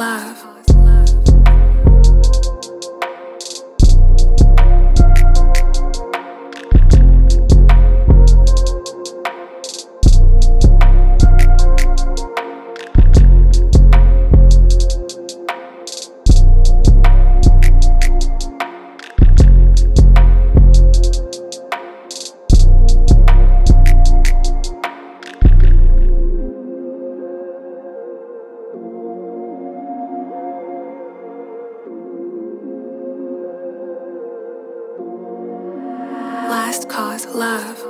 love. Cause Love.